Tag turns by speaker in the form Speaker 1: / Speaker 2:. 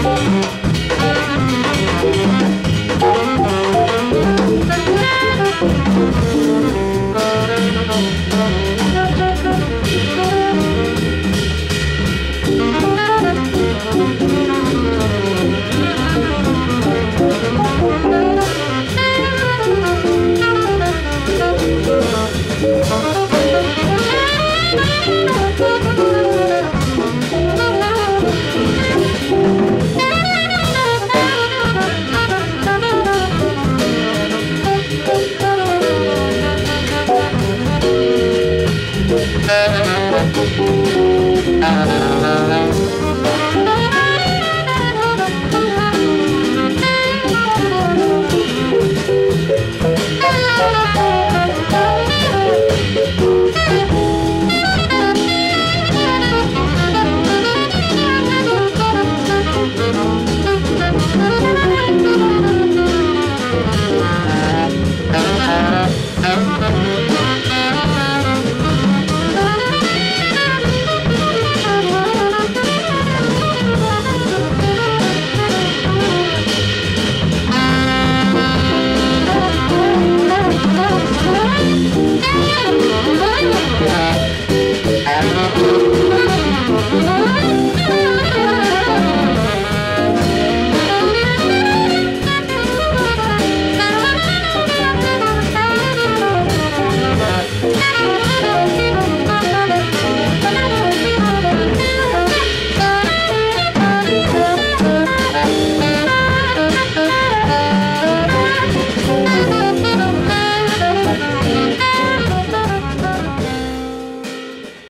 Speaker 1: Thank
Speaker 2: Thank you.